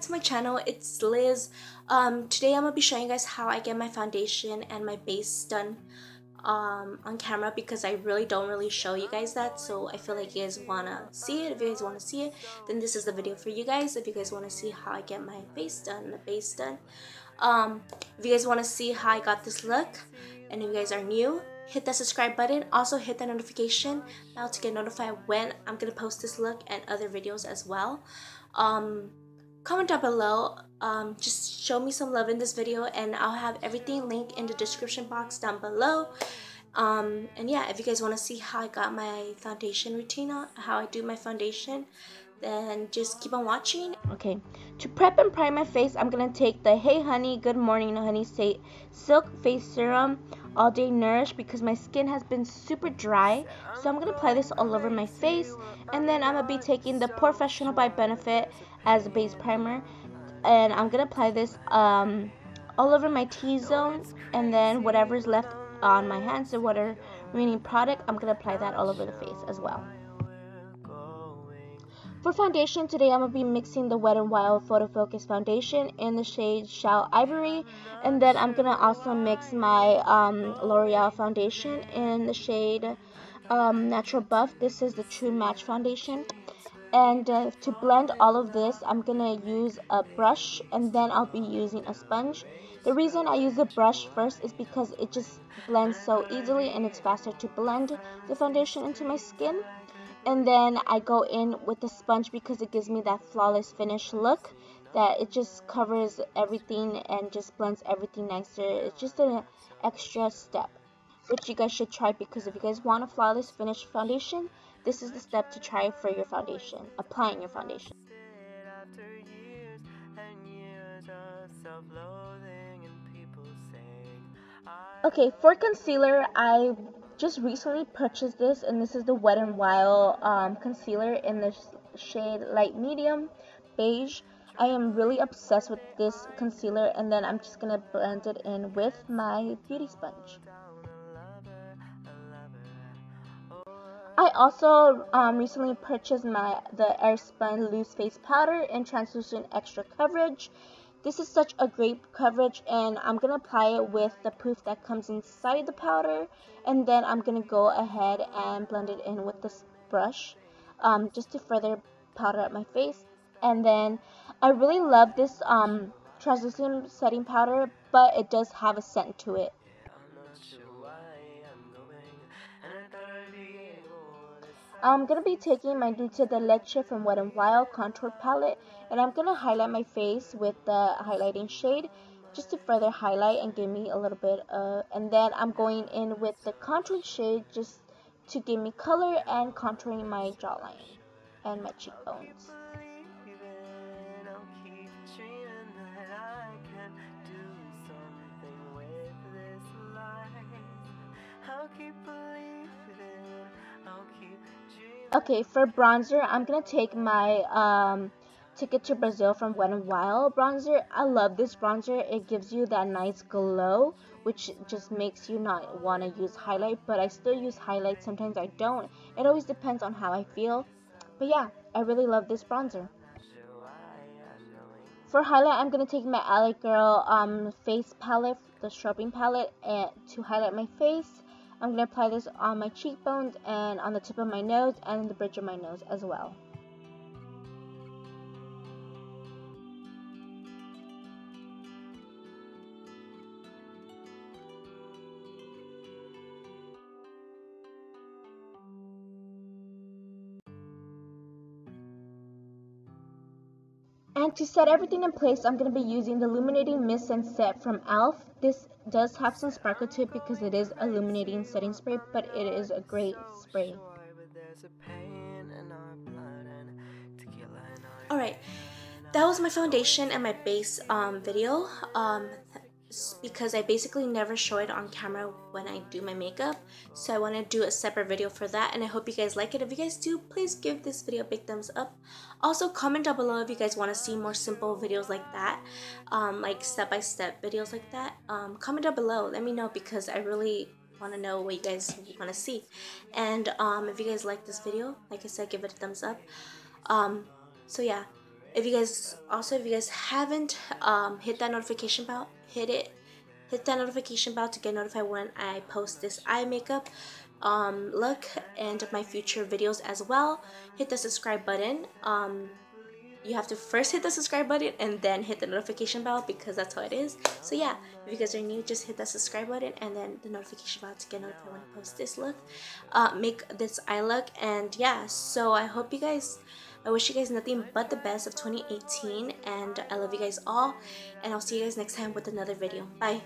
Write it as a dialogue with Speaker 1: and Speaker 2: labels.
Speaker 1: to my channel. It's Liz. Um, today I'm gonna be showing you guys how I get my foundation and my base done um, on camera because I really don't really show you guys that. So I feel like you guys wanna see it. If you guys wanna see it then this is the video for you guys. If you guys wanna see how I get my face done the base done. Um, if you guys wanna see how I got this look and if you guys are new hit that subscribe button. Also hit that notification bell to get notified when I'm gonna post this look and other videos as well. Um, comment down below um, just show me some love in this video and I'll have everything linked in the description box down below. Um, and yeah if you guys want to see how I got my foundation routine on how I do my foundation then just keep on watching. Okay to prep and prime my face I'm gonna take the hey honey good morning honey State silk face serum all day nourish because my skin has been super dry. So I'm gonna apply this all over my face and then I'm gonna be taking the POREfessional by benefit as a base primer. And I'm gonna apply this um, all over my T-zone and then whatever's left on my hands or whatever remaining product I'm gonna apply that all over the face as well for foundation today I'm going to be mixing the Wet n Wild Photo Focus foundation in the shade Shell Ivory and then I'm going to also mix my um, L'Oreal foundation in the shade um, Natural Buff. This is the True Match foundation and uh, to blend all of this I'm going to use a brush and then I'll be using a sponge. The reason I use the brush first is because it just blends so easily and it's faster to blend the foundation into my skin and then I go in with the sponge because it gives me that flawless finish look that it just covers everything and just blends everything nicer. It's just an extra step which you guys should try because if you guys want a flawless finish foundation this is the step to try for your foundation applying your foundation. Okay, for concealer, I just recently purchased this and this is the Wet n Wild um, concealer in the shade light medium beige. I am really obsessed with this concealer and then I'm just gonna blend it in with my beauty sponge. I also um, recently purchased my the Airspun loose face powder in translucent extra coverage this is such a great coverage and I'm going to apply it with the poof that comes inside the powder and then I'm going to go ahead and blend it in with this brush um, just to further powder up my face. And then I really love this um, translucent setting powder but it does have a scent to it. I'm going to be taking my de Leche from Wet n Wild contour palette and I'm going to highlight my face with the highlighting shade just to further highlight and give me a little bit of and then I'm going in with the contouring shade just to give me color and contouring my jawline and my cheekbones. keep believing, Okay, for bronzer, I'm to take my um, Ticket to Brazil from Wet n Wild bronzer. I love this bronzer. It gives you that nice glow, which just makes you not want to use highlight. But I still use highlight. Sometimes I don't. It always depends on how I feel. But yeah, I really love this bronzer. For highlight, I'm going to take my LA Girl um, face palette, the strobing palette, and to highlight my face. I'm going to apply this on my cheekbones and on the tip of my nose and the bridge of my nose as well. And to set everything in place, I'm going to be using the Illuminating Mist and Set from e.l.f. This does have some sparkle to it because it is illuminating setting spray, but it is a great spray. Alright, that was my foundation and my base um, video. Um, because I basically never show it on camera when I do my makeup. So I want to do a separate video for that and I hope you guys like it. If you guys do please give this video a big thumbs up. Also comment down below if you guys want to see more simple videos like that um, like step-by-step -step videos like that. Um, comment down below. Let me know because I really want to know what you guys want to see. And um, if you guys like this video like I said give it a thumbs up. Um, so yeah. If you guys also if you guys haven't um, hit that notification bell hit it. Hit that notification bell to get notified when I post this eye makeup um, look and my future videos as well. Hit the subscribe button. Um, you have to first hit the subscribe button and then hit the notification bell because that's how it is. So yeah if you guys are new just hit that subscribe button and then the notification bell to get notified when I post this look uh, make this eye look. And yeah so I hope you guys I wish you guys nothing but the best of 2018 and I love you guys all and I'll see you guys next time with another video. Bye